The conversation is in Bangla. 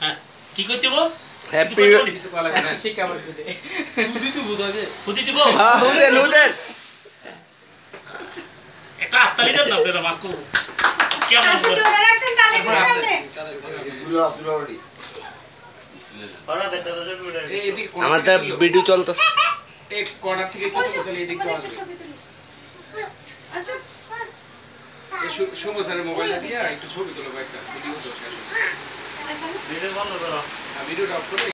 হ্যাঁ কি করতে হ্যাপি হ্যাঁ দেন না আপনারা মাকু। কেমন আমাদের ভিডিও চলতেছে। এই কর্নার থেকে কত এদিক আসবে। আচ্ছা এই স্যারের মোবাইলটা দিয়ে একটু ছবি তোলো একটা ভিডিও ভিডিও বন্ধ করো করে